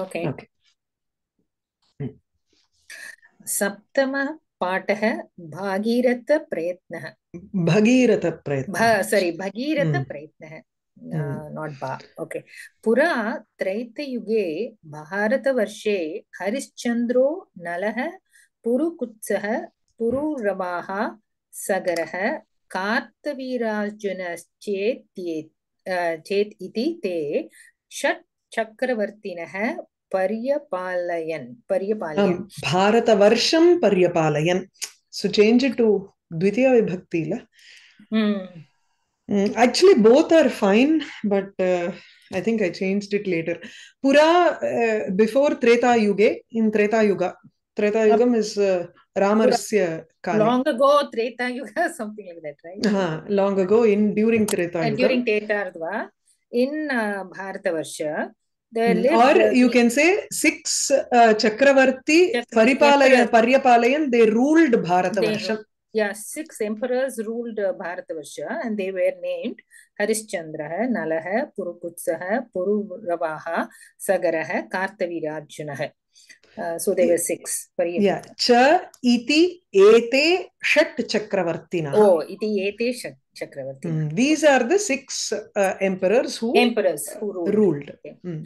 Okay Okay. Hmm. सप्तमः पाठः भागीरथप्रयत्नः भगीरथप्रयत्नः भ सॉरी Hmm. भगीरथप्रयत्नः Hmm. नाट् बा ओके पुरा त्रैतयुगे भारतवर्षे हरिश्चन्द्रो नलः पुरुकुत्सः पुरुरवाः सगरः कार्तवीरार्जुनश्चेत् चेत् इति ते षट् चक्रवर्तिनः पर्यपालयन् Um, पर्यपालयन् भारतवर्षं पर्यपालयन् so change it to द्वितीया विभक्ति la Hmm. Mm, Actually, both are fine, but uh, I think I changed it later. Pura, uh, before Treta Yuge, in Treta Yuga. Treta Yugam is uh, Ramarasya Kale. long ago Treta Yuga something like that right Uh, long ago, in during Treta Uh, Yuga. during Tetardva in uh, Bharatavarsha there Mm, lived और you can say six चक्रवर्ती परिपालय पर्यपालयन they ruled Bharat Varsha या six emperors ruled Bharatavarsha and they were named Harishchandra नलह पुरुकुत्सह पुरुरवाह सगरह Kartavirarjuna so there were six Yeah. Cha iti ete shat chakravartina. oh iti ete Shak- Chakravarti Mm, These are the six uh, emperors who emperors who ruled ruled. Okay. Mm.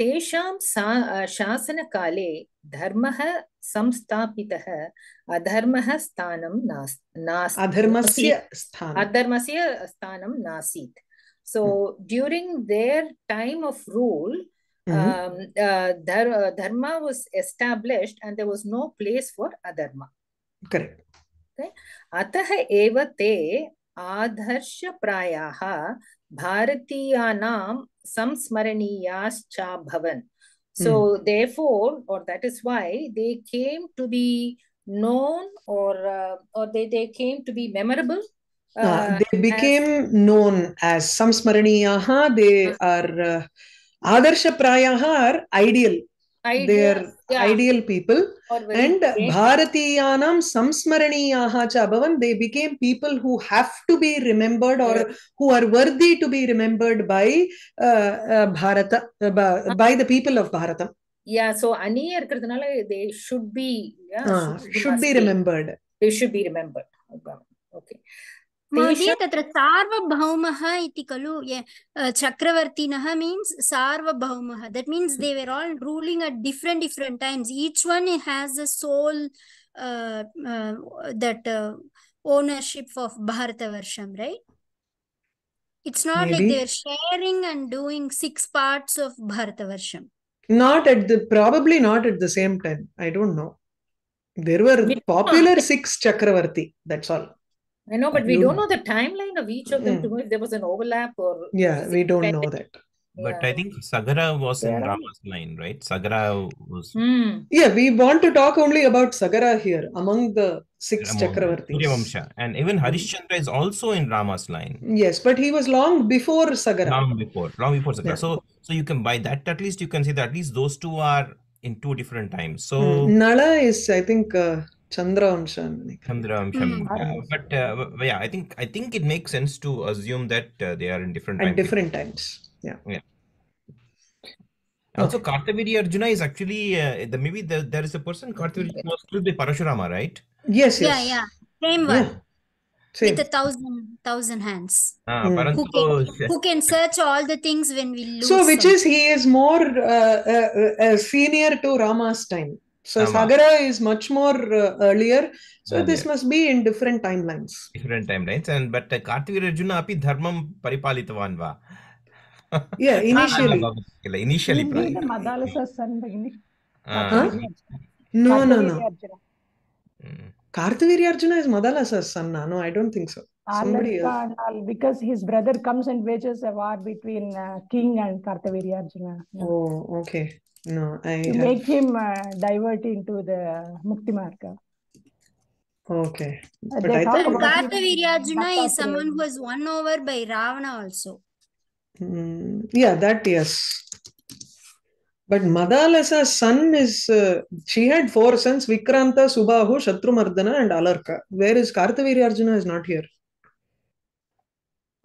तेषां सा शासनकाले धर्मः संस्थापितः अधर्मः स्थानं नास् नास् अधर्मस्य स्थानं अधर्मस्य स्थानं नासीत् so during their time of rule Mhm. um, uh, dhar- dharma was established and there was no place for adharma correct अतः एव ते आदर्शप्रायाः भारतीयानां संस्मरणीयाश्चाभवन् so therefore or that is why they came to be known or uh, or they, they came to be memorable Uh, uh, they became known as samsmaraniyaha they are uh, adarsha prayaha are ideal as they are ideas, yeah, ideal people or very and great. bharatiyanam samsmaraniyaha cha abhavan they became people who have to be remembered or who are worthy to be remembered by uh, uh, bharata uh, by- by the people of bharatam yeah so அணியா இருக்கிறதுனால they should be yeah uh, they should must be remembered they should be remembered okay महोदय तत्र सार्वभौमः इति खलु चक्रवर्तिनः means सार्वभौमः that means they were all ruling at different different times each one has a sole that ownership of भारतवर्षं right it's not like Maybe. They are sharing and doing six parts of भारतवर्षं Not at the probably not at the same time. I don't know. There were We- popular six Chakravarti. That's all. I know but we You- don't know the timeline of each of them Mm. to know if there was an overlap or Yeah, we don't know that. But Yeah. I think Sagara was in Rama's line, right? Sagara was Hmm. Yeah, we want to talk only about Sagara here among the six among Chakravartis. Suryavamsha. And even Harishchandra is also in Rama's line. Yes, but he was long before Sagara. Long before, long before Sagara. Yeah. So, so you can by that at least you can say that at least those two are in two different times. So Mm, Nala is, I think, uh, Chandravamsha. Chandravamsham. Hmm. Uh, but uh, w- yeah, I think I think it makes sense to assume that uh, they are in different At time different times. Yeah. Yeah. Also, Kartaviri Arjuna is actually uh, the maybe the, there is a person Kartaviri Arjuna was killed by Parashurama, right? Yes, yes. Yeah, yeah. Same one Yeah. Same. with a thousand thousand hands. Ah, Hmm. Parantu, Who can search all the things when we lose So, which some- is he is more uh, uh, uh, senior to Rama's time. So, Rama. Sagara is much more uh, earlier. So, this must be in different timelines. different timelines and but uh, Kartaviri Arjuna api dharmam paripalitavan va. Yeah, initially. Initially, probably. Madalasa's son, Bhagini. Ah, Kartaviri No, no, no. Arjuna. mm. Kartaviri Arjuna is Madalasa's son. No, I don't think so. Somebody else. because his brother comes and wages a war between uh, King and Kartaviri Arjuna. Yeah. Oh, okay. No, I To have. make him uh, divert into the Mukti Marga. Okay. Uh, But they I talk thought. And Kartavirya is someone who was won over by Ravana also. Mm, yeah, that yes. But Madalasa's son is, uh, she had four sons Vikranta, Subahu, Shatrumardana, and Alarka. Where is Kartaviri Arjuna is not here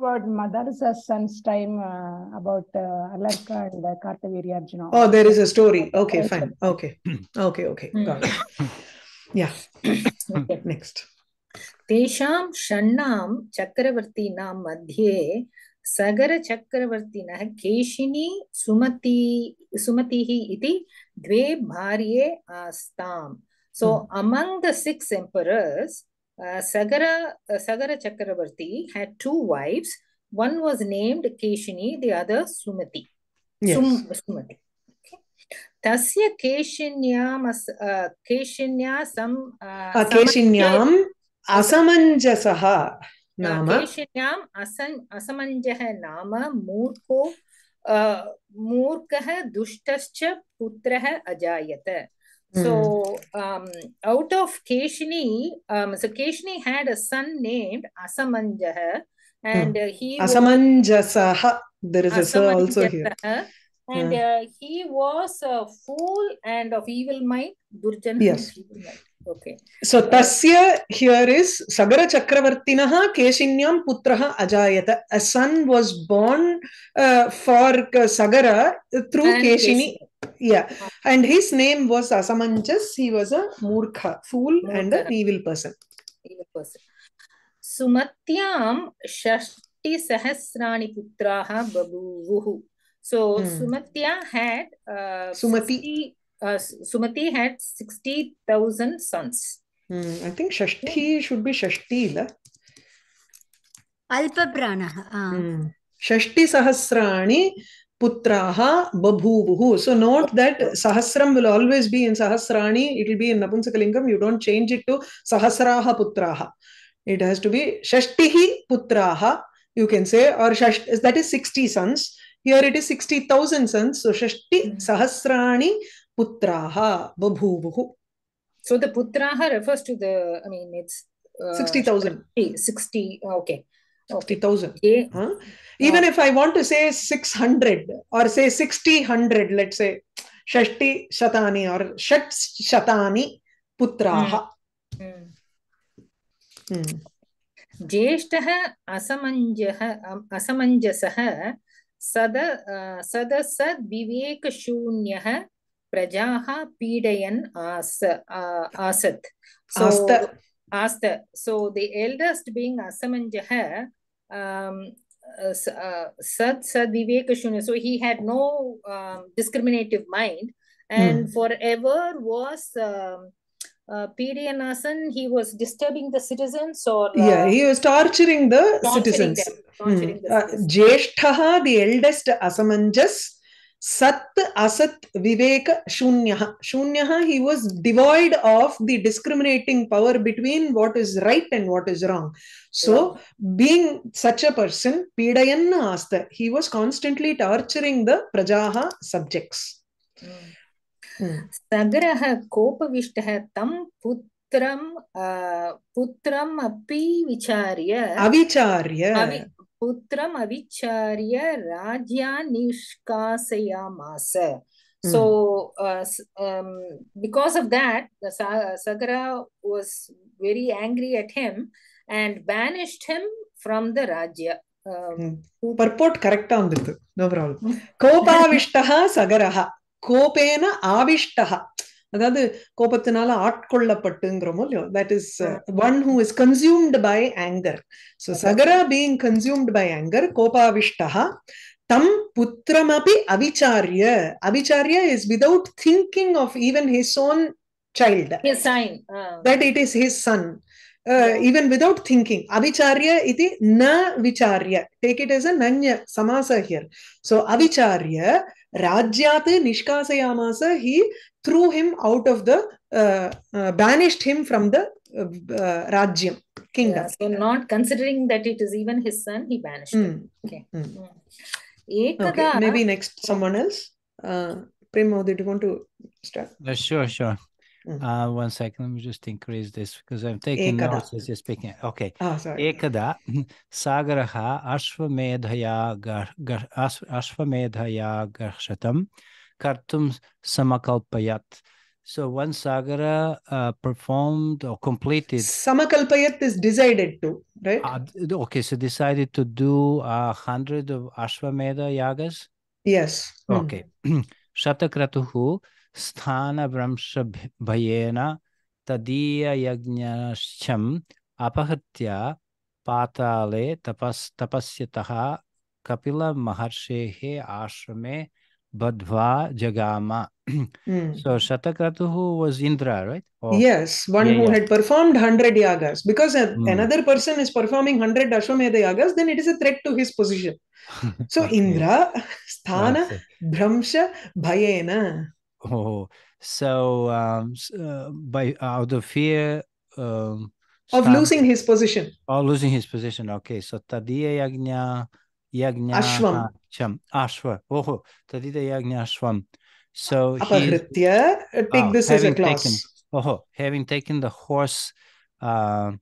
about mother's uh, son's time uh, about uh, Alarka and uh, Kartavirya Arjuna. Oh, there is a story. Okay, fine. Okay. Okay, okay. Got it. Yeah. Okay. Next. तेषां षण्णां चक्रवर्तीनां मध्ये सगरचक्रवर्तिनः केशिनी सुमती सुमतिः इति द्वे भार्ये आस्ताम् so among the six emperors uh, Sagara uh, Sagara Chakravarti had two wives one was named Keshini the other Sumati Yes. Sum, Sumati okay. तस्य केशिन्याम् uh, केशिन्या सम् uh, Uh, केशिन्याम् असमञ्जसः नाम केशिन्याम् असन् असमञ्जः नाम मूर्खो अ, मूर्खः दुष्टश्च पुत्रः अजायत So hmm. um, out of Keshini, um, so Keshini had a son named Asamanjaha, hmm. and uh, he Asamanjasaha. There is a sir also here. And hmm. uh, he was a fool and of evil mind. Durjan yes. Okay. So Tasya here is Sagara Chakravartinaha Keshinyam Putraha Ajayata. A son was born uh, for uh, Sagara through and Keshini. Keshini yeah Uh, and his name was asamanjas he was a murkha fool and an Murkha. evil person evil person. सुमत्यां षष्टिसहस्राणि पुत्राः बभूवुः so Hmm. Sumatya had uh, Sumati. 60, uh, Sumati had 60,000 sons. Hmm, i think shashti should be shashti la अल्पप्राणः uh, Hmm. षष्टिसहस्राणि putraha babhuvuhu. So note that sahasram will always be in sahasrani. It will be in napunsakalingam. You don't change it to sahasraha putraha. It has to be shashtihi putraha. You can say or shasht, that is 60 sons. Here it is 60,000 sons. So shashti hmm. sahasrani putraha babhuvuhu. So the putraha refers to the, I mean, it's uh, 60,000. 60, 60, okay. Okay. 60000 Okay. Huh? Even if I want to say 600 or say 60, 100, let's say Shashti Shatani or Shat Shatani Putraha. Hmm. Hmm. ज्येष्ठः असमञ्जः असमञ्जसः सद अ, सदसद्विवेकशून्यः प्रजाः पीडयन् आस आसत् So- Asta. So the eldest being Asamanjah, um, uh, uh, Sad Sad Vivekashunya. So he had no um, discriminative mind and forever was um, uh, he was disturbing the citizens or uh, Yeah, he was torturing the torturing citizens. them, torturing Hmm. the Uh, citizens. Jeshtaha, the eldest Asamanjas, Viveka Shunyaha. Shunyaha, he was devoid of the discriminating power between what is right and what is wrong. So, being such a person, Pidayanna Asta, he was constantly torturing the Prajaha subjects. Hmm. Hmm. सगरः कोपविष्टः तं पुत्रं अ, पुत्रम् अपि विचार्य. अविचार्य पुत्रमविचार्य राज्यान्निष्कासयामास so uh, um, because of that the sagara was very angry at him and banished him from the rajya um, purport correct correct ಅಂದಿತ್ತು no problem kopavishtaha sagaraha kopena avishtaha அதாவது கோபத்தினால ஆட்கொள்ளப்பட்டுங்கிறோமோ இல்லையோ that is one who is consumed by anger so சகரா being consumed by anchor கோபாவிஷ்டஹ தம் புத்திரமபி அவிச்சாரிய அவிச்சாரிய is without thinking of even his own child his sign uh, that it is his son uh, even without thinking avicharya iti na vicharya take it as a nanya samasa here so avicharya rajyat nishkasayamasa he threw him out of the uh, uh, banished him from the uh, Rajyam kingdom. Yeah, so not considering that it is even his son, he banished mm. him. Hmm. Okay. Mm. Okay. Maybe next someone else. Uh, Primo, did you want to start? yeah, sure, sure. Mm. Uh, one second, let me just increase this because I'm taking Ekada. notes as you're speaking. Okay. Oh, sorry. Ekada Sagaraha Ashwamedhaya Ashwamedhaya Garshatam कर्तुं समकल्पयत् So once Sagara uh, performed or completed, Samakalpayat is decided to, right? uh, okay, so decided to do a hundred of Ashwamedha yagas. yes. Hmm. Okay. Shatakratuhu sthana vramsha bhayena tadiya yajnashcham apahritya patale tapas tapasyataha kapila maharshehe ashrame badva jagama. Hmm. So Shatakratuhu was Indra, right? Or- Yes, one Yeah, who yeah. had performed 100 yagas. Because a- Hmm. another person is performing 100 Ashwamedha yagas, then it is a threat to his position. So Okay. Indra, Sthana, Okay. Bhramsha, Bhayena. Oh, so um, s- uh, by out of fear um, Of losing his position. or losing his position. Okay, so Tadiya Yagna Cham Ashwa. Oh, Tadiya Yagna Ashwam. So he Apahritya, uh, take Ah, this as a clause. taken- oh having taken the horse, uh,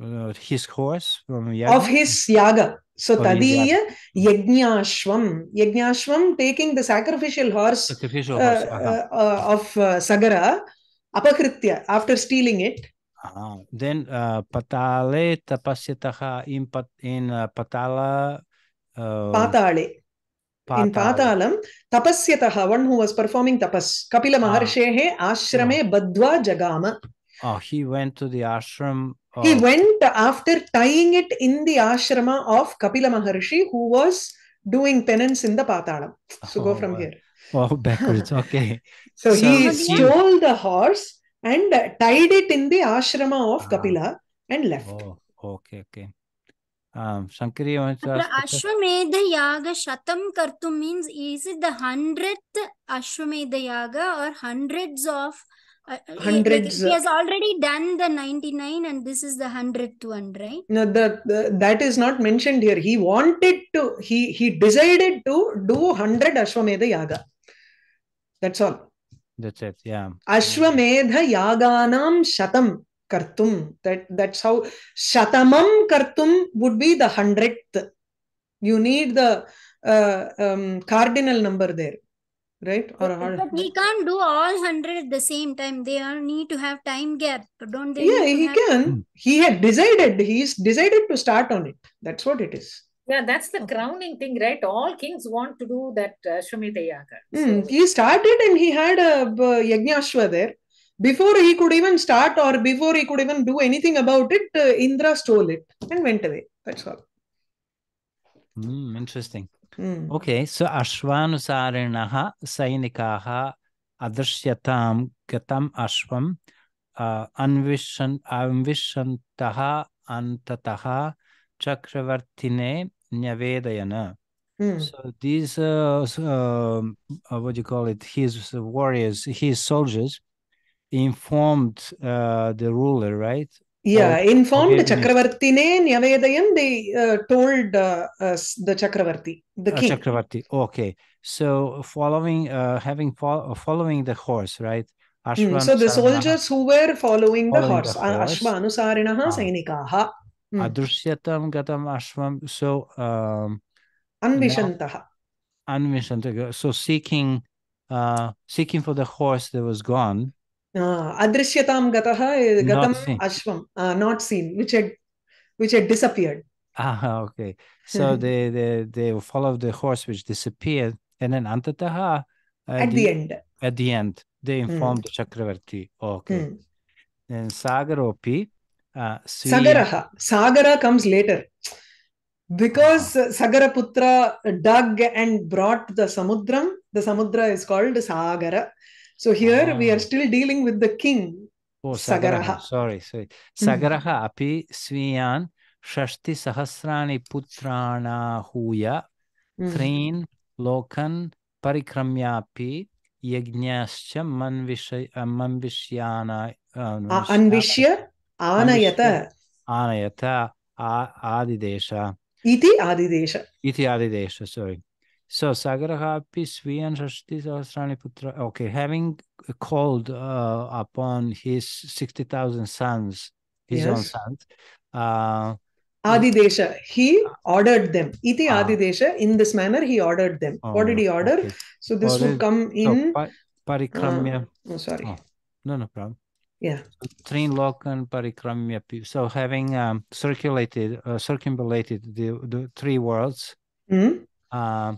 uh, his horse from Yagna. Of his yaga. So Tadiya Yajnashvam. Yajnashvam taking the sacrificial horse sacrificial uh, horse. uh-huh. uh, uh, of uh, Sagara, Apakritya, after stealing it. Ah, then uh, Patale Tapasyataha in, in uh, Patala. Uh, Patale. In Patala. Patalam, Tapasyataha, one who was performing tapas, Kapila Ah. Maharshehe Ashrame Badva Jagama. Oh, he went to the ashram. Of, He went after tying it in the ashrama of Kapila Maharshi, who was doing penance in the Patalam. So oh, go Oh, from wow. here. Oh, backwards. Okay. So, So he he- stole the horse and tied it in the ashrama of Ah. Kapila and left. Oh, okay, okay. Shankari Ashwamedha Yaga Shatam kartu means is it the hundredth Ashwamedha Yaga or hundreds of uh, hundreds. He, has already done the 99 and this is the 100th one, right? No, the, the, that is not mentioned here. He wanted to, he, he decided to do 100 Ashwamedha Yaga. That's all. That's it, yeah. Ashwamedha Yaganam Shatam. Kartum. That, that's how Shatamam Kartum would be the hundredth. You need the uh, um, cardinal number there, right? Or, or but he can't do all 100 at the same time they all need to have time gap don't they yeah, need he have- can. He had decided. He's decided to start on it. That's what it is. Yeah, that's the crowning thing, right? All kings want to do that uh, Shwamedha Yaga. Hmm, So, he started and he had a uh, Yajnashva there. Before he could even start or before he could even do anything about it, uh, Indra stole it and went away. That's all. Mm, interesting. Hmm. Okay, so Ashwanusarinaha Sainikaha Adrishyatam Gatam Ashwam uh, Anvishan Anvishantaha Antataha Chakravartine Nyavedayana. Hmm. So these, uh, um, uh, what do you call it? His warriors, his soldiers, informed uh, the ruler, right? Yeah, informed Yajna. Chakravartine Nyavedayam, they uh, told uh, the Chakravarti, the Uh, king. Chakravarti. Okay, so following, uh, having fol- following the horse, right? Hmm, So the soldiers who were following the Following horse, the uh, horse. Ashva Anusarinaha Ah. Sainikaha, Hmm. Adrushyatam Gatam Ashwam. So um, Anvishantaha. Anvishanta. So seeking, uh, seeking for the horse that was gone. Uh, Adrishyatam uh, Not Gatam. Ashvam, uh, not seen, which had which had disappeared. Ah, okay. So they they they followed the horse which disappeared, and then Antataha At the end. At the end, they informed the Chakravarti. Okay. Hmm. Then Sagaropi. Uh, Sagaraha. Sagara comes later. Because uh, Sagaraputra dug and brought the Samudram, the Samudra is called Sagara. So here we Ah. are still dealing with the king. Oh, Sagaraha. Sagaraha. Sorry, sorry. Hmm. Sagaraha api sviyan shashti sahasrani putrana huya Hmm. त्रीन् लोकन् परिक्रम्यापि यज्ञश्च मन्विषय मन्विष्याना Anayata आनयत आ- आदिदेश iti Adidesha. इति आदिदेश sorry so Sagarah api sviyan shashti sahasrani putra okay having called uh, upon his 60,000 sons his own sons uh, Adidesha. He ordered them. Iti Ah. Adidesha. In this manner, he ordered them. what did he oh, order? okay. So this would Ordered- come So in pa- parikramya. Oh, sorry. Oh. No, no problem. Yeah. Trin lokan parikramya. So having um, circulated, uh, circumambulated the, the three worlds, Hmm? uh,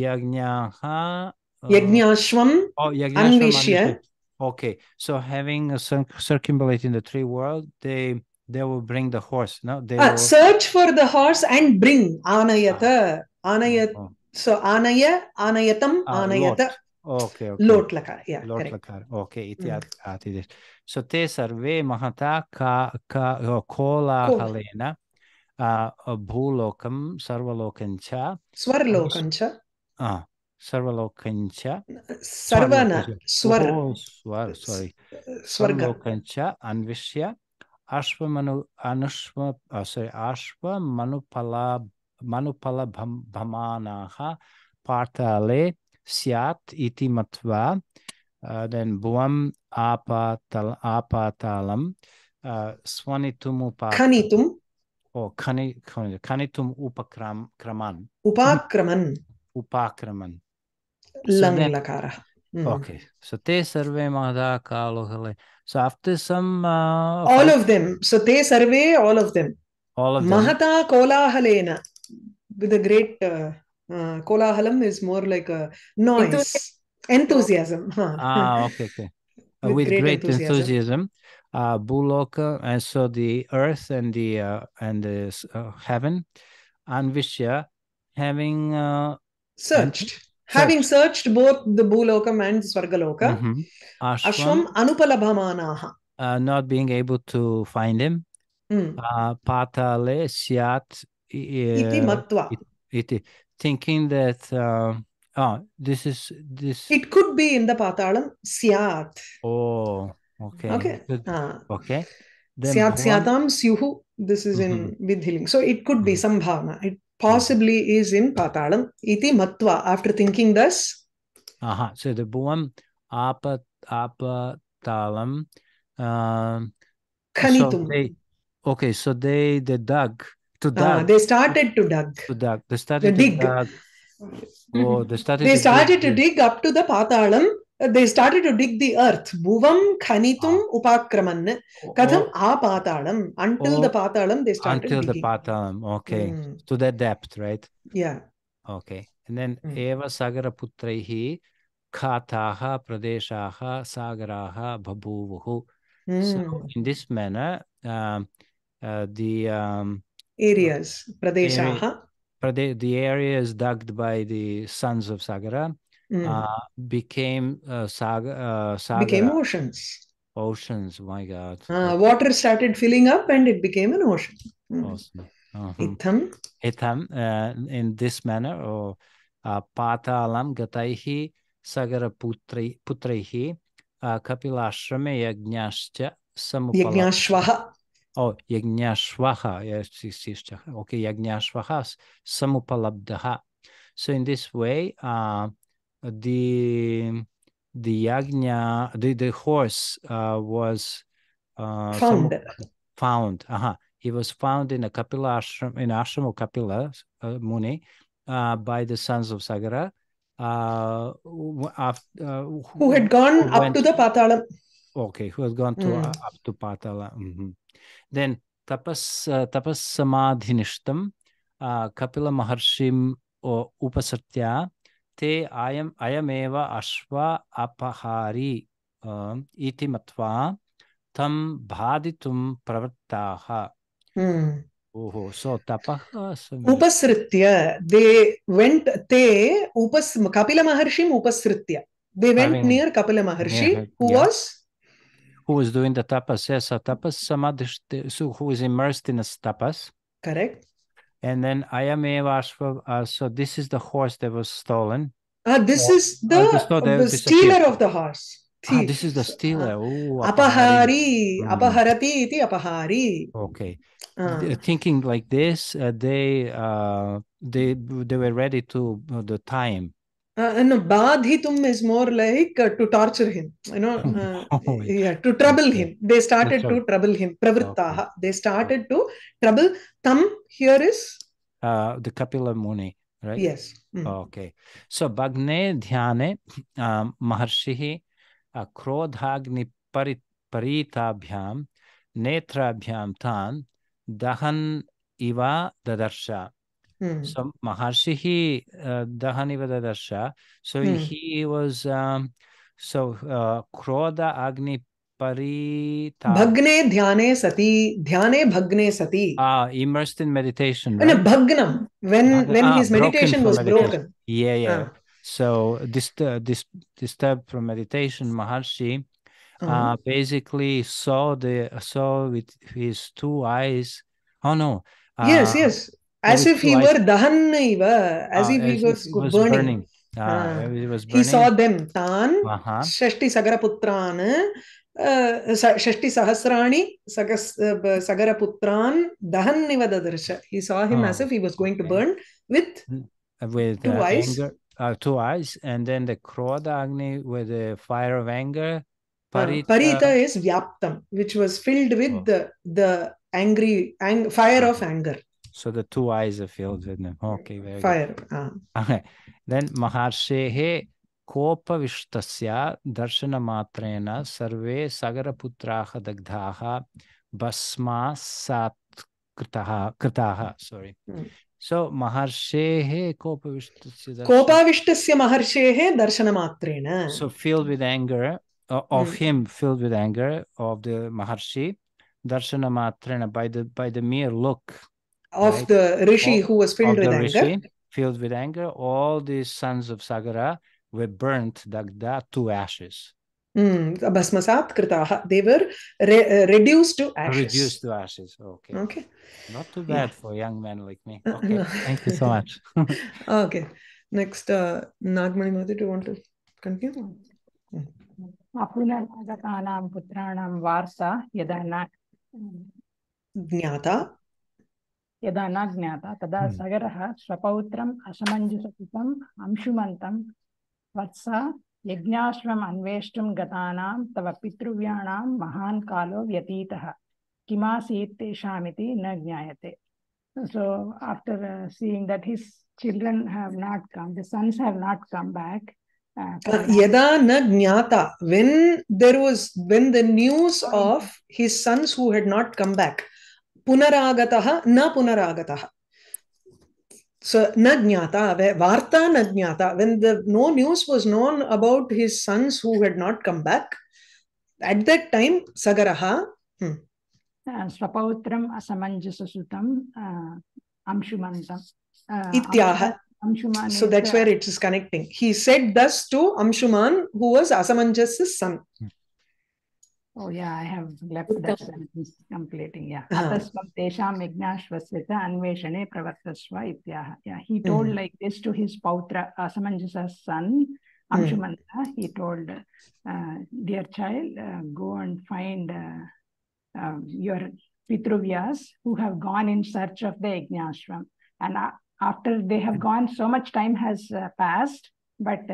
yajnaha. uh, Yajnashvam Oh, Yagnashvam Anvishya. Okay, so having a cir- circumambulating the three world, they they will bring the horse. No, they Ah, will. search for the horse and bring anayata anayat Oh, so anaya anayatam ah, anayata lot. Okay, okay. lot lakara yeah Lot correct lakar. Okay, iti Mm. So te sarve mahata ka ka kola Kol. halena uh, bhulokam sarvalokancha swarlokancha uh, sarvalokancha sarvana swar Oh, swar, sorry. swarga Sarvalokancha anvishya ashvamanu anushva uh, sorry ashva manupala manupala bham, bhamanaha partale syat iti matva uh, then bhuvam apatal apatalam uh, swanitum upa khanitum oh khani- khanitum upakram kraman upakraman upakraman So lang then- lakara Mm. okay so te sarve mahada kalohale so after some uh, all of them. So te sarve all of them. All of them? Mahata kolahalena. With a great uh, uh, kolahalam is more like a noise. Enthusiasm. Huh. Ah, okay, okay. With with great great, enthusiasm. enthusiasm, uh, Buloka, and so the earth and the uh, and the uh, heaven, and Vishya, having uh, searched. Having searched both the bhulokam and swargaloka mhm, ashvam Ashwam, anupalabhamanaha. Uh, not being able to find him, Mm. uh, Patale Syat, iti uh, matva. iti, thinking that uh, oh, this is this. it could be in the patalam syat. Oh, okay, okay. Ah. okay. Then syat syatam syuhu. This is in vidhiling. So it could be sambhavana it possibly is in patalam iti matva after thinking thus Uh-huh. So the Bhuvam Apa Apatalam. Um, so they, okay, so they they dug to Ah, dug they started to dug to dug. They started dig. to dug. Oh, they started. they to started to dig. dig up to the patalam Uh, they started to dig the earth. Bhuvam khanitum upakraman katham Oh, apatalam until the Oh, patalam they started until the digging. Patalam. Okay, Mm, to that depth, right? yeah. Okay, and then Mm. Eva Sagara Putraihi Khataha Pradeshaha Sagaraha Babuvuhu. So Mm, in this manner, um, uh, the um, areas. Pradeshaha. Prade- the areas dug by the sons of Sagara Mm, uh, became uh, saga, uh, Sagara became oceans oceans. My God, Ah, water started filling up and it became an ocean Mm. awesome. Uh-huh. itham Itham, uh, in this manner, or uh, Patalam Gataihi Sagara Putri Putrihi uh, Kapilashrame Yajnascha Samupala. yajnashvaha Oh, Yajnashvaha. Yes. Okay, Yajnashvaha Samupalabdaha. So in this way, uh, the the yagna, the, the horse uh, was uh, Found. samu- found. Uh-huh. He was found in a Kapila ashram, in ashram of Kapila uh, Muni uh, by the sons of Sagara. Uh, who, uh, who had gone who up went- to the patalam Okay, who had gone to Mm. uh, up to Patala. mhm. Then tapas uh, tapas samadhinishtam uh, Kapila Maharshim or Upasatya um, iti matva tam bhaditum pravrittaha. Hmm. Oh, so tapaha sam- upasritya they went te upas kapila maharshim upasritya they went Having- near kapila maharshi Yeah, who yeah. was who is doing the tapas? Yes, so tapas samadhishti, so who is immersed in a tapas. correct And then Ayameva Ashva, uh, so this is the horse that was stolen. ah this Oh, is the, they the stealer of the horse Ah, this is the stealer. Oh, apahari Mm. apaharati iti apahari Okay. Th- Thinking like this, uh, they uh, they they were ready to uh, the time. Uh, no, badhitum is more like uh, to torture him, you know, uh, Oh, yeah, to trouble okay. him. They started to trouble. him. Pravrittaha. They started to trouble. Tam here is Uh, the Kapila Muni, right? yes. Mm. Okay. So Bhagne Dhyane um, Maharshihi uh, krodhagni pari paritabhyam netrabhyam tan dahan iva dadarsha. Hmm. So Maharshihi uh. So Hmm. he was um, so uh, Krodha Agni Parita Bhagne dhyane sati, dhyane bhagne sati. uh, immersed in meditation. And a bhagnam, when, when ah, his meditation was meditation. broken. Yeah, yeah. Ah. So this this disturbed from meditation, Maharshi Uh, uh, basically saw the saw with his two eyes. Oh no. yes, uh, yes as if he were dahan iva, as ah, if he was, burning. burning. Ah, ah. he, he saw them. Tan uh-huh. Shashti Sagaraputran, uh, Shashti Sahasrani Sagas, uh, Sagaraputran Dahan iva dadarsha. He saw him oh. as if he was going to burn with, hmm, uh, with two uh, eyes. Anger, uh, two eyes, and then the Krodha Agni with the fire of anger. Parita, uh, parita is Vyaptam, which was filled with oh. the, the angry ang, fire of anger. So the two eyes are filled with them. Okay, very Fire. good. Fire. Uh. Okay. Then Maharshehe Kopavishtasya Darshana Matrena Sarve Sagaraputraha Dagdhaha Basma Sat krtaha krtaha. sorry. Mm. So Maharshehe Kopavishtasya Kopavishtasya Maharshehe Darshana Matrena. So filled with anger, uh, of mm. him filled with anger of the Maharshi. Darshana Matrena by the by the mere look of right. the rishi of, who was filled of with the anger Rishi, filled with anger, all the sons of Sagara were burnt Dagda to ashes, mm, भस्मसात् कृताः they were re- uh, reduced to ashes reduced to ashes. Okay, okay not too Yeah. bad for a young man like me. Uh, Okay, no. thank you so much. okay next uh, Nagmani Mati, do you want to continue अपुनर्गतानां पुत्राणां वार्ता यदा न ज्ञाता यदा न ज्ञाता तदा सगर सगरः स्वपौत्रम् असमञ्जसकृतम् अंशुमन्तम् वत्स यज्ञाश्रम अन्वेष्टुं गतानां तव पितृव्याणां कालो व्यतीतः। किमासीत् न ज्ञाते so after seeing that his children have not come the sons have not come यदा न ज्ञाता when there was when the news of his sons who had not come back punaragatah na punaragatah so na jnata ve- varta na jnata when the no news was known about his sons who had not come back at that time sagaraha hmm, uh, स्वपौत्रम् असमञ्जससुतम् uh, अंशुमन्तम् uh, Ityaha. Anshuman so that's where it is connecting he said thus to amshuman who was asamanjas's son Oh yeah, I have left that sentence completing. Yeah. Ah. Atasvam tesham anveshane pravartasva ityaha. Yeah. He told Mhm. like this to his pautra, Asamanjasa's son, Amshumanta. He told, uh, dear child, uh, go and find uh, um, your Pitruvyas who have gone in search of the Yajnashram. And uh, after they have gone, so much time has uh, passed, but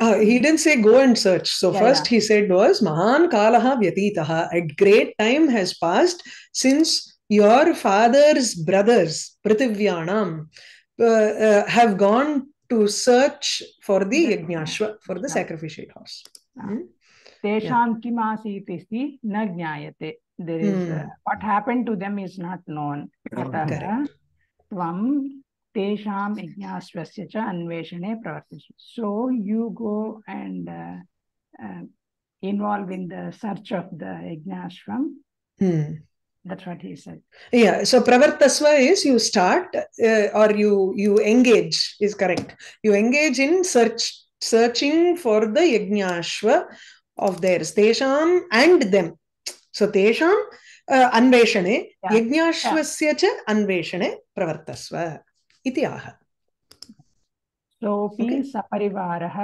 uh, he didn't say go and search. So yeah, first yeah. he said was Mahan Kalaha Vyatitaha. A great time has passed since your father's brothers, Prithivyanam, uh, uh, have gone to search for the Yajnashwa, for the yeah. sacrificial horse. Mm-hmm. Tesham kimasit isti na jnayate. There is, uh, hmm. what happened to them is not known. Atah, tvam तेषां यज्ञाश्वस्य च अन्वेषणे प्रवर्तिषु so you go and uh, uh, involve in the search of the Hmm. that's what he said Yeah, so pravartasva is you start uh, or you you engage is correct. You engage in search searching for the yajnashva of theirs, tesham and them. So tesham uh, anveshane, Yeah, yajnashvasya cha iti aha. सोऽपि Okay. सपरिवारः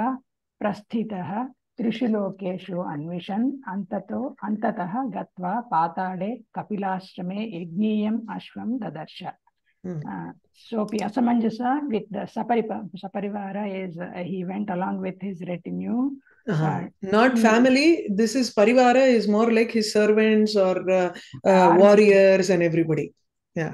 प्रस्थितः त्रिषु लोकेषु अन्विषन् अन्ततो अन्ततः गत्वा पाताळे कपिलाश्रमे यज्ञीयम् अश्वं ददर्श Hmm. Uh, सोऽपि असमञ्जस with the सपरिप सपरिवार uh, he went along with his retinue Uh-huh. Uh, Not family. This is parivara is more like his servants or uh, uh, warriors and everybody. Yeah.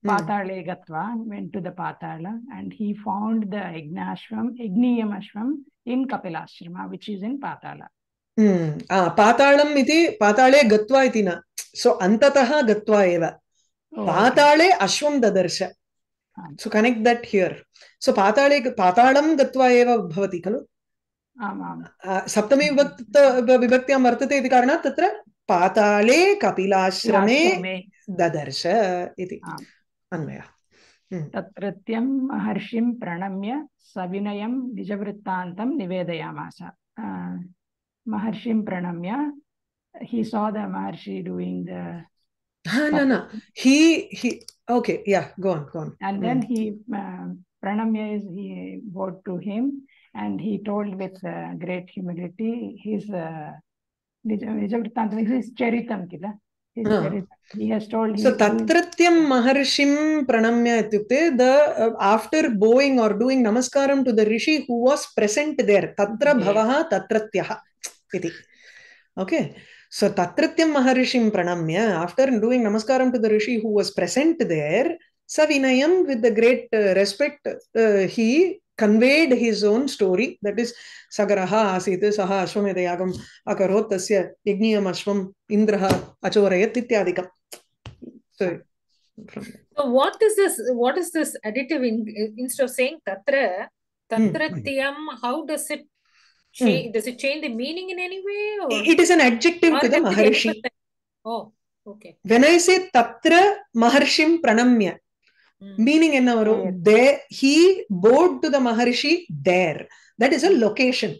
Hmm. Patale Gatva went to the Patala and he found the Ignashvam, Igniyam Ashram in Kapilashrama, which is in Patala. Hmm. Ah, Patalam iti, Patale Gatva iti na. So, Antataha Gatva eva. Oh, okay. Patale Ashwam Dadarsha. Ah. So, connect that here. So, Patale, Patalam Gatva eva bhavati खलु आम् आम् आ, सप्तमी विभक्त विभक्त्यां वर्तते इति कारणात् तत्र पाताले कपिलाश्रमे आश्रमे ददर्श इति आम् अन्वयः हम्म। तत्रत्यं महर्षिं प्रणम्य सविनयं निजवृत्तान्तं निवेदयामास Uh, महर्षिं प्रणम्य he saw the Maharshi doing the हा न न he he okay yeah go on go on and mm. then he uh, pranamya is he bowed to him and he told with uh, great humility his uh, Nij- Nijavrittantam, his Ah. तत्रत्यं महर्षिं प्रणम्य इत्युक्ते the uh, after bowing or doing namaskaram to the rishi who was present there तत्र. भवः तत्रत्यः इति okay so tatratyam maharishim pranamya after doing namaskaram to the rishi who was present there savinayam with the great uh, respect uh, he conveyed his own story that is sagaraha asit saha ashwamedayagam akarot tasya yajniyam ashwam indraha achorayat ityadikam so So what is this? What is this additive in, instead of saying tatra, tatratyam? How does it change? Does it change the meaning in any way? Or, it is an adjective or to the maharshi Oh, okay. when i say tatra maharshim pranamya Mm. meaning என்ன வரும் There. there he bowed to the maharishi there that is a location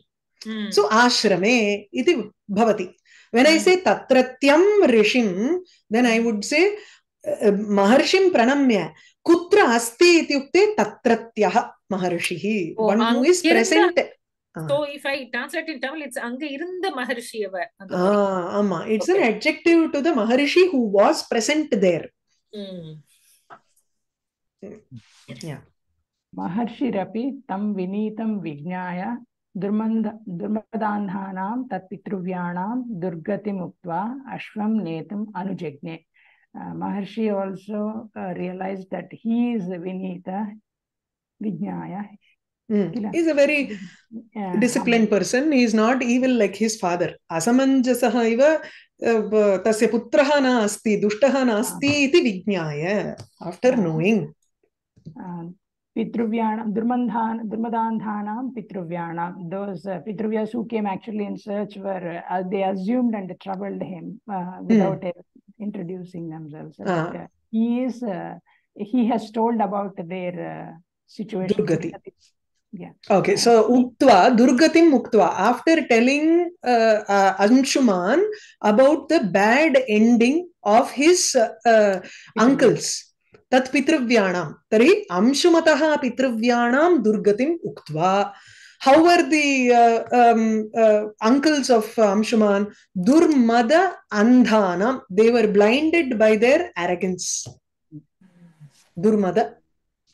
Mm. so ashrame iti bhavati when i say tatratyam rishim then i would say uh, maharshim pranamya kutra asti ityukte tatratyah maharshihi Oh, one who is அங்கிருந்த- present So if I translate in Tamil, it's அங்க இருந்த மகர்ஷி அவ அந்த ah மாதிரி. ஆமா it's an Okay. adjective to the maharishi who was present there Mm. महर्षिरपि तं विनीतं विज्ञाय दुर्मन्द दुर्मदान्धानां तत्पितृव्याणां दुर्गतिमुक्त्वा अश्वं नेतुम् अनुजज्ञे Uh, Maharshi also uh, realized that he is Vinita Vijnaya. mm. Kila. he's a very Uh, disciplined person he is not evil like his father asamanjasah iva uh, b- tasya Pitruvyanam, Durmandhan, Durmadandhanam, Pitruvyanam. Those uh, Pitruvyas who came actually in search were, uh, they assumed and troubled him uh, without uh, introducing themselves. So Ah. that, uh, he is, uh, he has told about their uh, situation. Durgati. Yeah. okay so uktva durgatim uktva after telling uh, uh, anshuman about the bad ending of his uh, uh, uncles how were the uh, um, uh, uncles of uh, amshuman durmada andhanam they were blinded by their arrogance durmada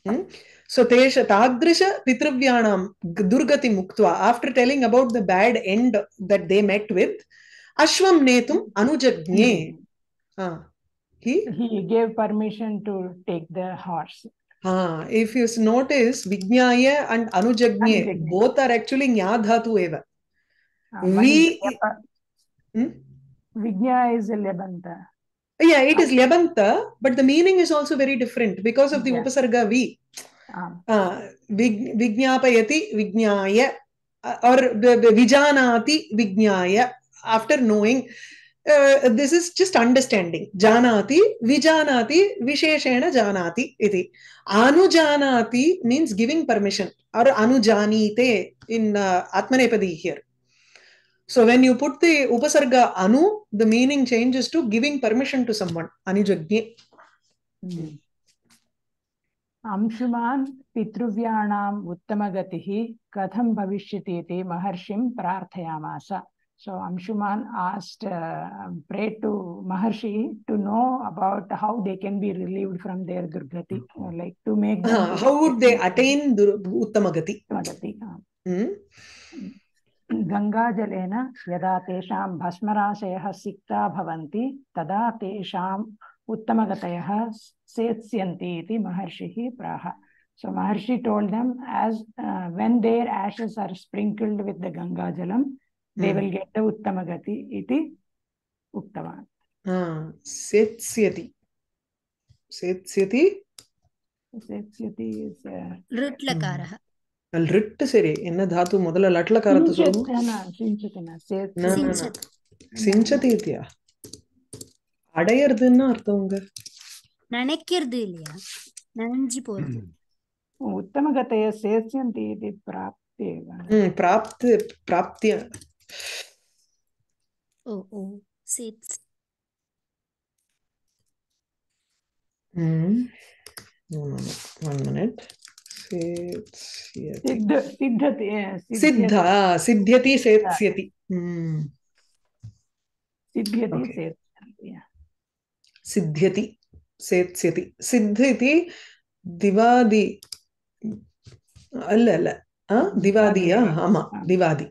Hmm? So Tesha Tadrisha Pitruvyanam Durgati Muktva, after telling about the bad end that they met with, Ashwam Netum Anujagne. Ah, he He gave permission to take the horse. ah, if you notice Vijnaya and Anujagne. both are actually Nyadhatu eva. Uh, We- Hmm? Vijna is Lebanta. Yeah, it is Lebanta, but the meaning is also very different because of the Yeah. Upasarga V. Um, Ah, vig- Vignapayati Vignaya uh, or Vijanati Vignaya after knowing. This is just understanding जानाति विजानाति विशेषेण जानाति इति अनुजानाति means giving permission or अनुजानीते in आत्मनेपदी here so when you put the उपसर्ग अनु the meaning changes to giving permission to someone अनुजज्ञे Anshuman पितृव्याणाम् उत्तमगतिः कथं भविष्यति इति प्रार्थयामास So Amshuman asked, uh, prayed to Maharshi to know about how they can be relieved from their durgati, uh, like to make them. Uh, how would they attain dur- Uttamagati? Uttamagati, uh. Hmm? गङ्गाजलेन यदा तेषां भस्मराशयः सिक्ता भवन्ति तदा तेषाम् उत्तमगतयः सेत्स्यन्ति इति महर्षिः प्राह So Maharshi told them as uh, when their ashes are sprinkled with the Ganga Jalam, they will get the uttamagati iti uktavaat setsyati. Setsyati? Setsyati is rit lakarah lit சரி என்ன தாத்து முதல்ல லட்லகாரத்தை சொல்லுங்க சிஞ்சதி இத்தியா அடையறதுன்னு அர்த்தம்ங்க நினைக்கிறது இல்லையா நனைஞ்சு போறது உத்தமகதைய சேசியந்தி இது பிராப்தி பிராப்தி பிராப்தி Oo, oh, seats. Mm. One minute. One minute. सिद्धा सिद्ध्यति सेत्स्यति सेत्स्यति सिद्ध इति दिवादि अल्ल अल्ल दिवादि दिवादि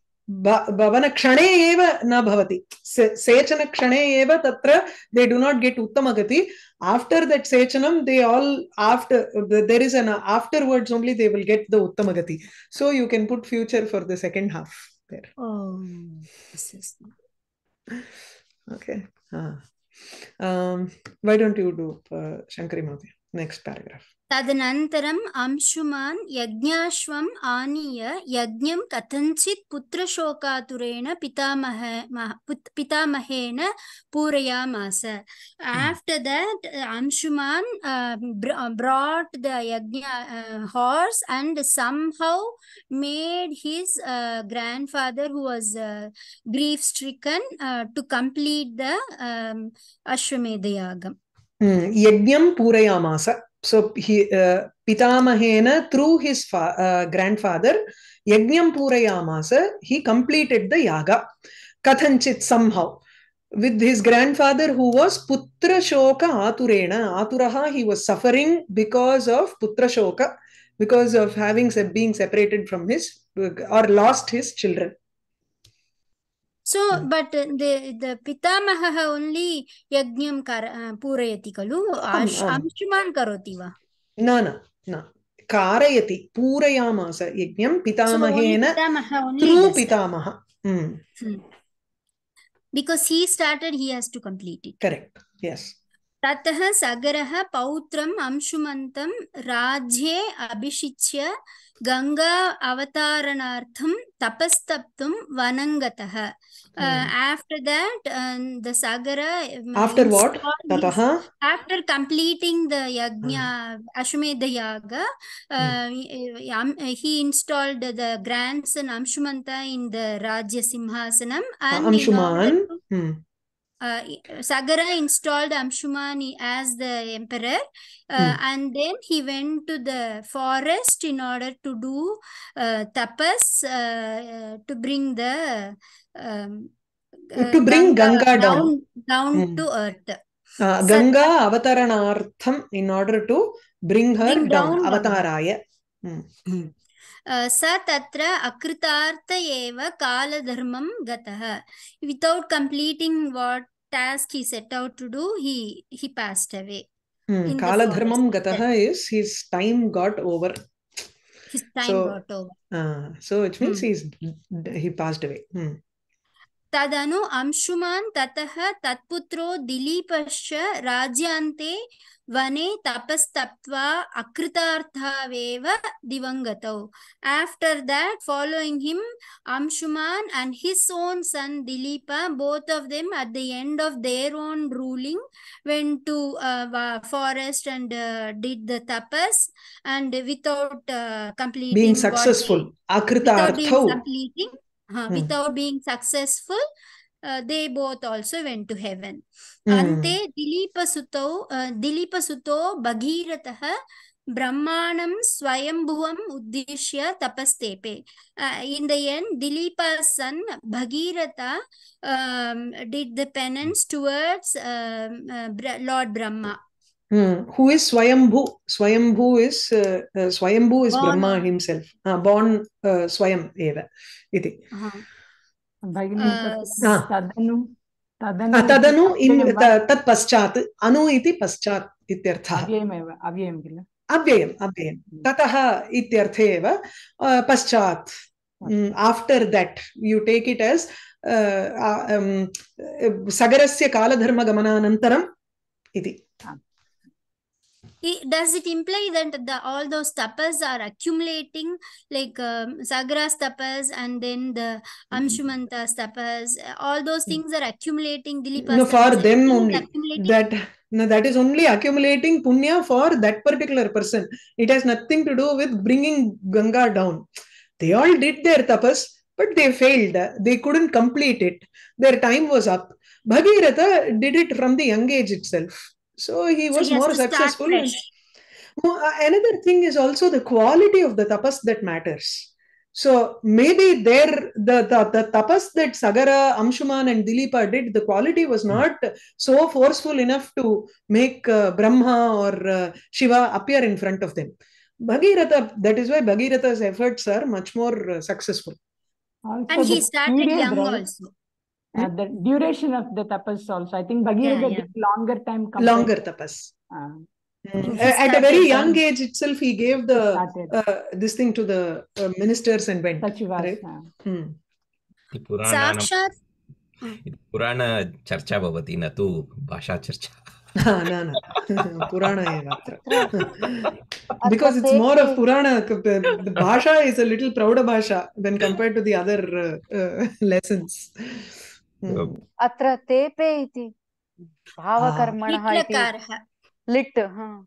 भवन क्षणे एव न भवति। सेचन क्षणे एव दे डू नॉट गेट उत्तम गति after that सेचनम they all after there is after words only they will get the उत्तम गति so you can put future for the second half there okay हाँ। Um why don't you do uh, shankari तदनन्तरम् अंशुमान् यज्ञाश्वम् आनीय यज्ञम् कथञ्चित् पुत्रशोकातुरेण पितामह पितामहेन पूरयामास। हम्म। After that Anshuman brought the yajna horse and somehow made his grandfather who was grief stricken to complete the अश्वमेधयागम् यज्ञं पूरयामास। So he uh, Pitamahena through his fa- uh, grandfather Yajnam Purayamasa he completed the yaga. Kathanchit somehow. With his grandfather who was Putra Shoka Aturena. Aturaha he was suffering because of Putra Shoka because of having being separated from his or lost his children. Mm. uh, the the पितामहः only यज्ञं कर uh, पूरयति खलु. अंशुमान् करोति वा न न न कारयति पूरयामास यज्ञं पितामहेन पितामहः Hmm. Hmm. Because he started, he has to complete it. Correct yes ततः सगरः पौत्रम् अंशुमन्तं राज्ये अभिषिच्य गङ्गा अवतारणार्थं तपस्तप्तुं वनं गतः after that the Sagara after his- ततः after completing the yajna ashwamedha yaga uh, um, he installed the grandson amshumanta uh, Sagara installed Amshumani as the emperor, uh, mm. and then he went to the forest in order to do uh, tapas uh, uh, to bring the um, to uh, bring Ganga, Ganga down down, down mm. to earth. Uh, Ganga avataranartham in order to bring her bring down, down Avataraya. Mm. Hmm. Uh, स तत्र अकृतार्थ एव कालधर्मं गतः without completing what task to do he he passed away Hmm. in the कालधर्मं गतः is his time got over his time So- got over uh, so which means Hmm. he's he passed away Hmm. तदनु अंशुमान ततः तत्पुत्रो दिलीपश्च राज्यान्ते वने तपस्तप्त्वा अकृतार्थावेव दिवंगतौ after that following him Anshuman and his own son Dilip both of them at the end of their own ruling went to forest and did the tapas and without completing being successful अकृतार्थौ uh, Hmm. without being successful uh, they both also went to heaven Hmm. अन्ते दिलीपसुतौ uh, दिलीपसुतो भगीरथः ब्रह्माणं स्वयंभुवम् उद्दिश्य तपस्तेपे uh, in the end Dilipa's son Bhagirath um, did the penance towards um, uh, Bra- Lord Brahma Hmm. Who is Swayambhu? Swayambhu is uh, uh, Swayambhu is Born Brahma himself. Uh, born uh, Swayam eva. Iti. uh, Uh, Ah. तदनु Ah, अव्ययं iti paschat ityarthः अव्ययमेव अव्ययं किल अव्ययम् अव्ययम् ततः इत्यर्थे एव uh, पश्चात् Mm, after that you take it as uh, uh, um, uh, सगरस्य कालधर्मगमनानन्तरम् इति I- Does it imply that the all those tapas are accumulating like um, Sagara's tapas and then the Amshumanta's tapas? All those things are accumulating. Dilipa's No, for tapas, them only. that no, that is only accumulating punya for that particular person. It has nothing to do with bringing ganga down. They all did their tapas but they failed. They couldn't complete it. Their time was up. Bhagiratha did it from the young age itself so he So was he more successful fresh. Mo- uh, another thing is also the quality of the tapas that matters so maybe there the, the the tapas that sagara amshuman and dilipa did the quality was not so forceful enough to make uh, brahma or uh, shiva appear in front of them bhagiratha that is why bhagiratha's efforts are much more uh, successful Also And he started young right? also. Uh, the duration of the tapas also. I think Bhagirath yeah. did longer time compared longer tapas uh, Mm. He A- at a very started young young. age itself he gave the started uh, this thing to the uh, ministers and went Sachivas. right uh, Hmm. इति पुराणानां Sakshat. इति पुराणचर्चा भवति न तु भाषाचर्चा Ha, no, no. Purana eva atra. because it's more of Purana. The bhasha is a little prouder bhasha when compared to the other uh, uh, lessons. Hmm. अत्र तेपे इति भावकर्मणः इति Litlakarah. लिट् हा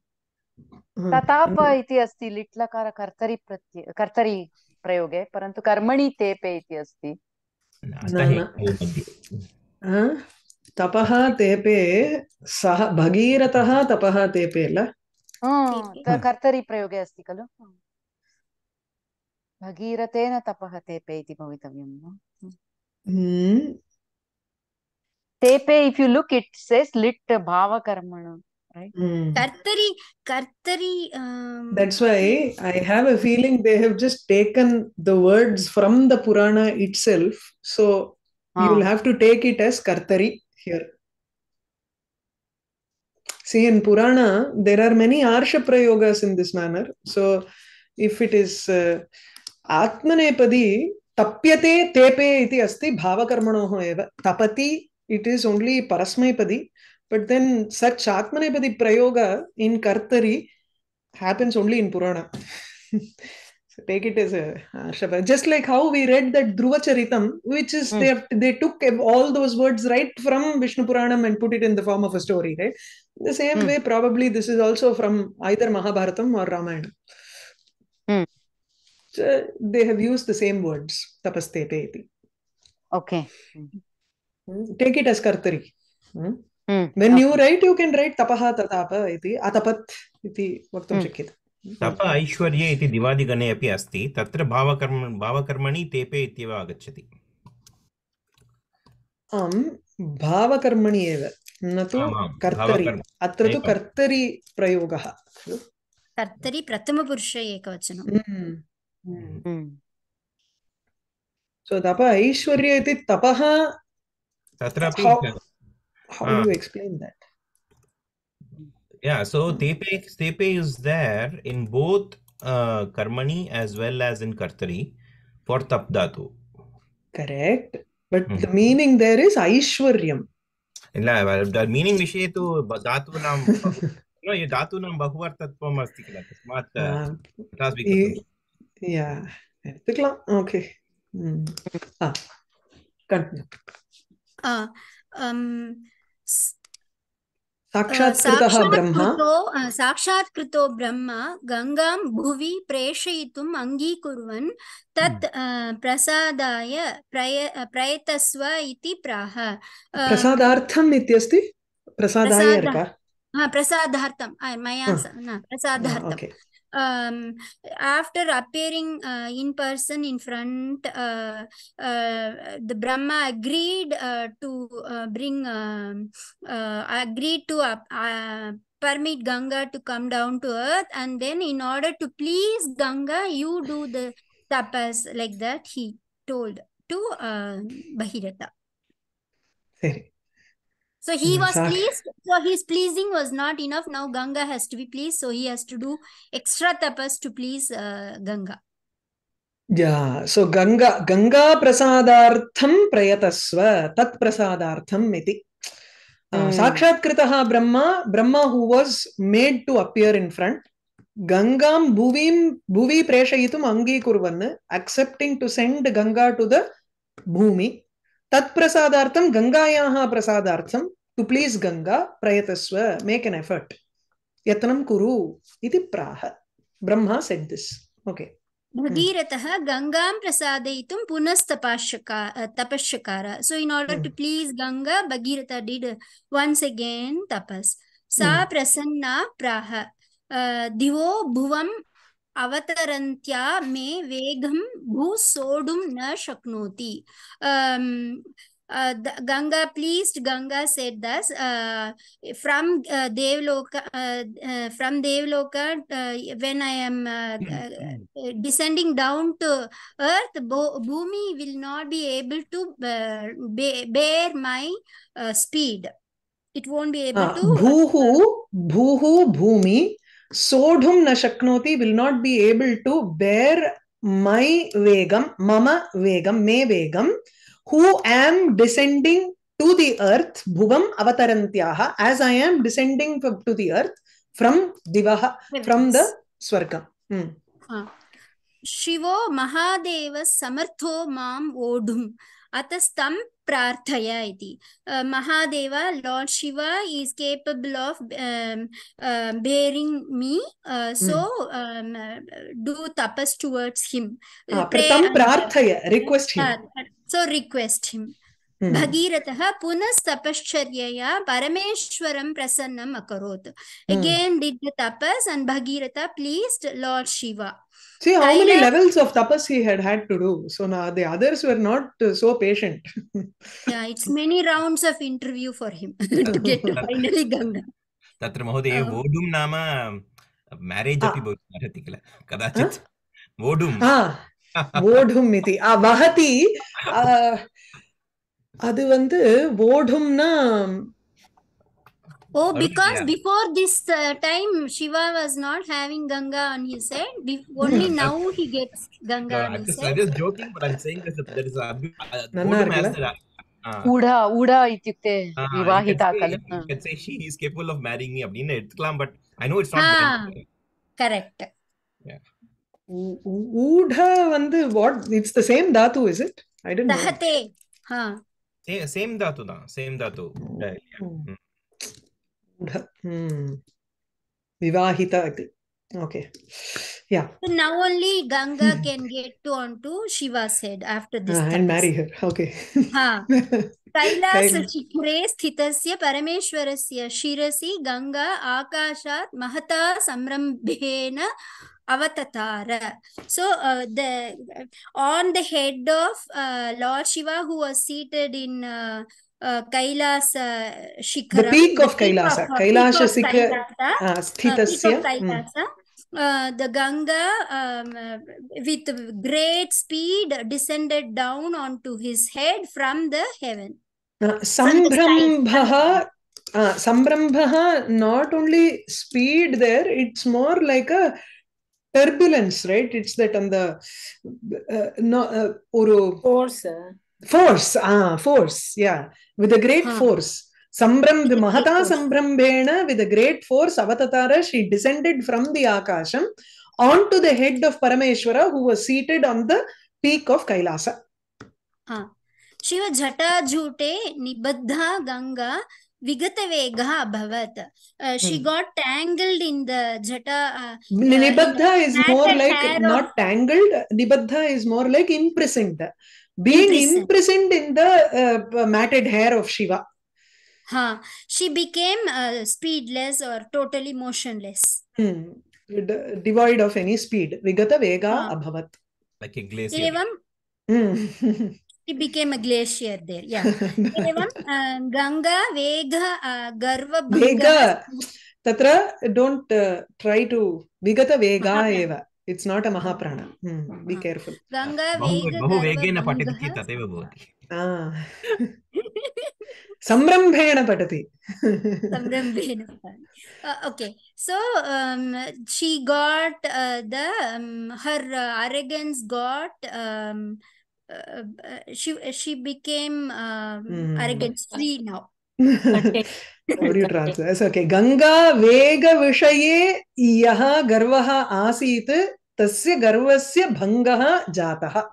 Hmm. तताप इति अस्ति लिट्लकार कर्तरि प्रत्यय कर्तरि प्रयोगे परन्तु कर्मणि तेपे इति अस्ति अतः न, न. हेतुः मध्ये Huh? तपः तेपे सः भगीरथः तपः तेपे ल हा, तेपे। त- कर्तरि प्रयोगे अस्ति खलु भगीरथेन तपः तेपे इति भवितव्यं Hmm. तेपे if you look it says lit भावकर्मण right Hmm. Kartari. Kartari. Um, That's why I have a feeling they have just taken the words from the Purana itself. So you will हा have to take it as Kartari here. See, in Purana, there are many Arsha Prayogas in this manner. So if it is uh, Atmanepadi, Tapyate Tepe iti asti Bhavakarmanoho eva. Tapati, it is only Parasmaipadi. But then such Atmanepadi Prayoga in Kartari happens only in Purana. so take it as a Prayoga. Just like how we read that Dhruva Charitam, which is Hmm. they have, they took all those words right from Vishnu Puranam and put it in the form of a story, right? The same Hmm. way, probably this is also from either Mahabharatam or Ramayana. Hmm. So they have used the same words, tapastepe iti. Okay Hmm. Take it as kartari. Hmm. Hmm. When you write, you can write tapaha tatapa iti, atapat iti vaktum Hmm. shakyate. तप ऐश्वर्ये इति दिवादिगणे अपि अस्ति तत्र भावकर्म भावकर्मणि तेपे इत्येव आगच्छति आम् भावकर्मणि एव न तु कर्तरि अत्र तु। कर्तरि प्रयोगः Kartari. Prathamapurush ekavachanam. Hmm. So ऐश्वर्य इति तपः Satrapi. How, how uh, do you explain that? Yeah, so tepe, tepe is there in both uh, Karmani as well as in Kartari for Tapdhatu. Correct. But mm hmm. the meaning there is Aishwaryam. illa well, The meaning vishe to dhatu nam no, ye dhatu nam bahuvartatvam asti ये धातूनां बहुवर्थत्वम् अस्ति किल yeah या okay okay ah continue Um, साक्षात्कृतः ब्रह्म। गंगा ब्रह्म गङ्गां भुवि प्रेषयितुम् अङ्गीकुर्वन् तत् हम्म। प्रसादाय प्रय प्रयतस्व इति प्राह। प्रसादार्थम् इत्यस्ति? प्रसादार्थं मया um, after appearing uh, in person in front, uh, uh, the Brahma agreed uh, to uh, bring, um agreed to permit Ganga to come down to earth, and then in order to please Ganga, you do the tapas like that. He told to uh, So he was pleased. So his pleasing was not enough. Now Ganga has to be pleased. So he has to do extra tapas to please uh, Ganga. Yeah, so Ganga Ganga prasadartham prayatasva tat prasadartham iti. Uh, Hmm. Sakshatkritah Brahma, Brahma who was made to appear in front, Gangam bhuvim bhuvi preshayitum angi kurvan, accepting to send Ganga to the bhumi. Tat prasadartham Gangayaha prasadartham to please Ganga prayatasva, make an effort. Yatnam kuru iti praha. Brahma said this. Okay. Bhagirathah Gangam prasadaitum punastapashaka tapashakara. So in order to Hmm. please Ganga, Bhagiratha did once again tapas. Sa prasanna praha. Uh, me vegam bhu sodum na shaknoti. Um, uh, Ganga pleased Ganga said thus uh, from uh, Devloka uh, uh, from Devloka uh, when I am uh, uh, descending down to earth Bhumi will not be able to uh, bear my uh, speed it won't be able Ah, to bhuhu bhuhu bhumi shaknoti will not be able to bear my vegam mama vegam me vegam who am descending to the earth bhuvam avatarantyaha as i am descending from, to the earth from divaha from the swargam Hmm. शिवो महादेव समर्थो माँ वोढुम् अतस्तं प्रार्थय इति Mahadev lord Shiva is capable of um, uh, bearing me uh, so um, do tapas towards him Ah, Pray pratam Bhagiratha पुनः तपश्चर्य परमेश्वर प्रसन्न अकोत् again did the tapas and Bhagiratha pleased lord Shiva see how many levels of tapas he had had to do so now the others were not uh, so patient yeah it's many rounds of interview for him to get to finally Ganga तत्र महोदय वोडुं नाम म्यारेज् अपि भवितुम् अर्हति किल कदाचित् वोडुं वोढुम् इति वहति அது வந்து ஓடும்னா Oh, because yeah. before this uh, time Shiva was not having Ganga on his head. Be only now he gets Ganga no, on his head. I'm just joking, but I'm saying that there is a uh, ஊடா ஊடா இத்தியுக்தே விவாஹிதா Kalu let's say she is capable of marrying me அப்படினு எடுத்துக்கலாம் but i know it's not correct yeah ஊடா வந்து what it's the same dhatu is it i didn't know dahate ha huh. Same ಧಾತು ನ same ಧಾತು ವಿವಾಹಿತ ಇತಿ okay yeah so now only ganga can get to onto shiva's head after this ah, and marry her okay ha Kailash शिखरे स्थितस्य परमेश्वरस्य शिरसि गङ्गा आकाशात् महता संरम्भेन avatatara. So uh, the on the head of uh, Lord Shiva who was seated in uh, uh, Kailas uh, Shikara. The peak of Kailasa. Uh, Kailasha Shikara. Uh, uh, Sthitasya. Mm. Uh, the Ganga um, with great speed descended down onto his head from the heaven. Uh, Sambrambha uh, not only speed there, it's more like a turbulence right it's that அந்த ஒரு force uh, force ah force yeah with a great Huh. force sambram the With a great mahata force. sambrambena with a great force avatatara she descended from the akasham onto the head of parameshwara who was seated on the Vigatavega abhavat. Uh, she hmm. got tangled in the Jata. Uh, Nibaddha uh, is more like not tangled. Nibaddha is more like imprisoned. Being imprisoned, imprisoned in the uh, matted hair of Shiva. Huh. She became uh, speedless or totally motionless. Hmm. Uh, devoid of any speed. Vigatavega huh. Abhavat. Like a glacier. Evam... Hmm. she became a glacier there yeah एवं uh, Ganga वेग uh, गर्वभङ्गः Vega. Tatra don't uh, try to Vigata Vega Mahaprana. eva. It's not a Mahaprana. Hmm. Be Ah. careful. Ganga बहु वेग बहु वेगेन पठति गर्वभङ्गः चेत् तथैव भवति Ah. Samrambhena patati. Samrambhena. Uh, okay, so um, she got uh, the um, her uh, arrogance got um, uh, uh, she she became um, mm. arrogant free now. How do you translate? It's okay. Ganga Vega Vishaye Yaha Garvaha Asit Tasya Garvasya Bhangaha Jataha.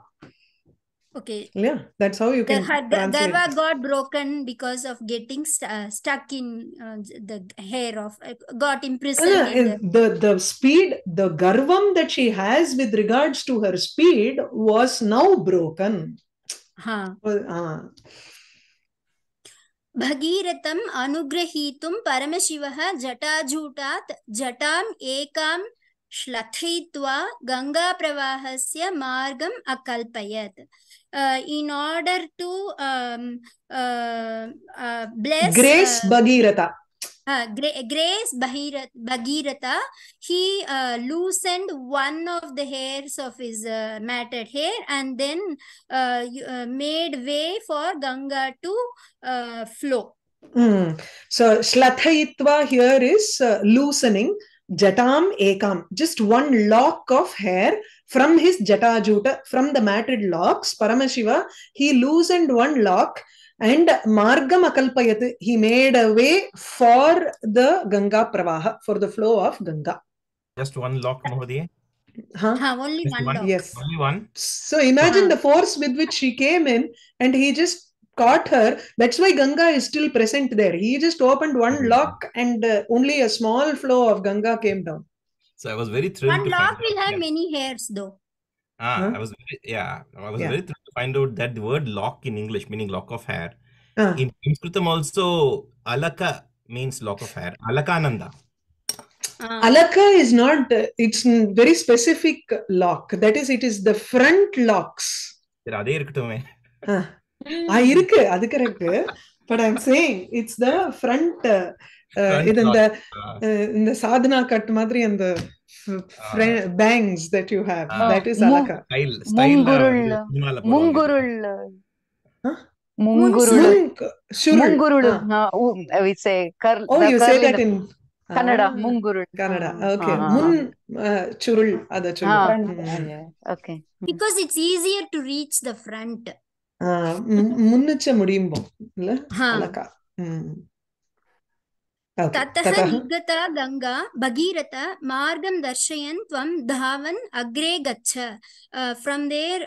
Okay. Yeah, that's how you can ga- translate. garva got broken because of getting st- uh, stuck in uh, the hair of uh, got imprisoned Ah, in the the the speed, the garvam that she has with regards to her speed was now broken. huh. Well, ah. भगीरथम् अनुग्रहीतुं परमशिवः जटाजूटात् जटाम् एकां श्लथयित्वा गङ्गाप्रवाहस्य मार्गम् अकल्पयत् in order to um, uh, uh, bless Grace uh, Bhagirata. uh, gra- grace Bhagirata, he uh, loosened one of the hairs of his uh, matted hair and then uh, uh, made way for Ganga to uh, flow. Hmm. So Shlathayitva here is uh, loosening. Jatam ekam, just one lock of hair from his jatajuta, from the matted locks. Paramashiva, he loosened one lock and margam akalpayat, he made a way for the Ganga Pravaha, for the flow of Ganga. Just one lock, Mohodiye. Huh? Huh, only one one? lock. Yes. Only one. So imagine Ah. the force with which she came in and he just caught her. That's why Ganga is still present there. He just opened one Mhm. lock and uh, only a small flow of Ganga came down. So I was very thrilled One to lock find will out have that- many hairs though. Ah, Huh? I was very, yeah, I was Yeah. very thrilled to find out that the word lock in English, meaning lock of hair, Ah. in Sanskritam also alaka means lock of hair. Alakananda. Uh, Alaka is not, uh, it's n- very specific lock. That is, it is the front locks. சரி அதே இருக்கட்டுமே Ah. Ah, இருக்கு அது correct but I'm saying it's the front இது இந்த இந்த Sadhana cut மாதிரி அந்த bangs that you have that is அலகா முங்குருள் முங்குருள் முங்குருள் முங்குருள் வி சே கர் ஓ you say that in Kannada முங்குருள் Kannada okay முன் சுருள் அத சுருள் okay because it's easier to reach the front முன்னச்ச முடியும்போம் இல்ல अलका ततः निगतः गङ्गा भगीरथ मार्गं दर्शयन् त्वं धावन् अग्रे गच्छ from there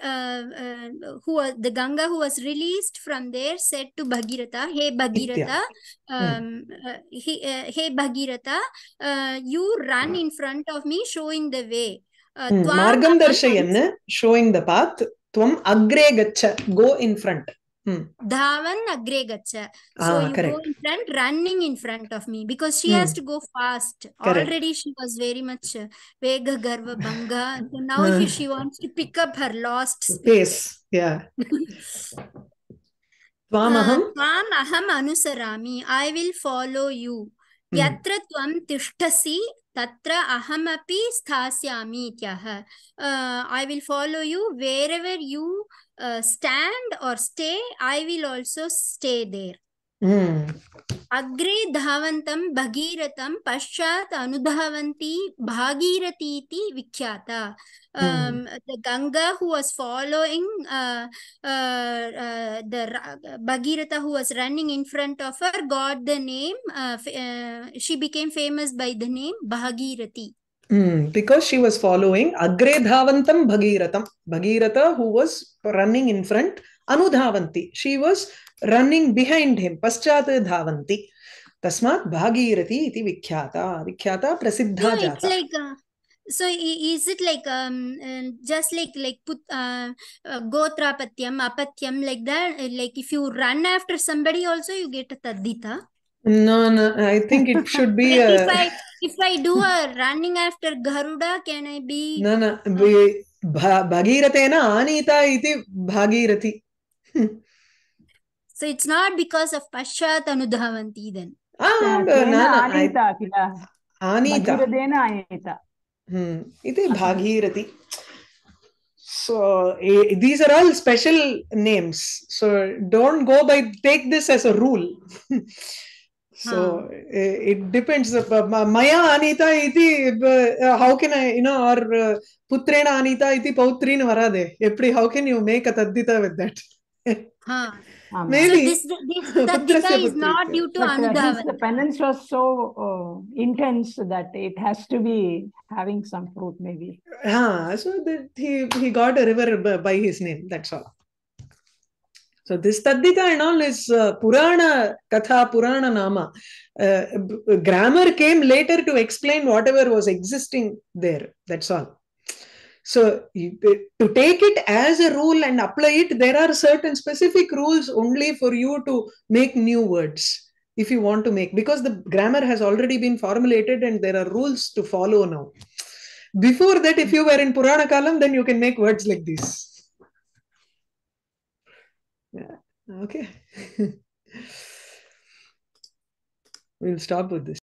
who the Ganga who was released from there said to Bhagiratha hey Bhagiratha hey Bhagiratha you run in front of me showing the way मार्गं दर्शयन् शोइंग द पाथ त्वम् अग्रे गच्छ go in front Dhavan agre gacha. So ah, you correct. go in front, running in front of me because she hmm. has to go fast. Correct. Already she was very much vega garva banga. So now uh, she wants to pick up her lost pace. Yeah. Tvamaham. Tvamaham anusarami. I will follow you. Hmm. Yatra tvam tishtasi तत्र अहमपि स्थास्यामि इत्यः। I will follow you wherever you stand और stay I will also stay there अग्रे धावन्तं भगीरथं पश्चात् अनुधावन्ती भागीरथी इति विख्याता। Um, the Ganga who was following uh, uh, uh, the Ra- Bhagirath who was running in front of her got the name uh, uh, she became famous by the name Bhagirathi Mm, because she was following Agre Dhavantam Bhagiratham. Bhagirata, who was running in front, Anudhavanti. She was running behind him. Paschat Dhavanti. Tasmat Bhagirathi iti Vikhyata. Vikhyata Prasiddha so it's Jata. like uh, so is it like um uh, just like like put uh, uh, gotrapatyam apatyam like that Uh, like if you run after somebody also you get a tadita No, no, I think it should be like if i if i do a running after garuda can i be No, no. Bhi- Bha- Bhagiratena Anita iti Bhagirathi. so it's not because of pashat anudhavanti then Ah, no, no, kill Anita. Hmm. Iti Bhagirathi. So eh, these are all special names. So don't go by take this as a rule. so huh. eh, it depends. Maya Anita iti uh, how can I you know or uh, Putrena Anita iti Pautrin Varade. How can you make a taddita with that? Huh. आम्। so Maybe this this Putrasya tadita is not due to But his anudhavanti penance was so uh, intense that it has to be having some fruit, maybe. Ah, so that he he got a river by his name. That's all. So this Taddita and all is uh, Purana Katha, Purana Nama. Uh, grammar came later to explain whatever was existing there. That's all. So to take it as a rule and apply it, there are certain specific rules only for you to make new words if you want to make because the grammar has already been formulated and there are rules to follow now. Before that, if you were in Purana Kalam, then you can make words like this. Yeah. Okay. we'll stop with this.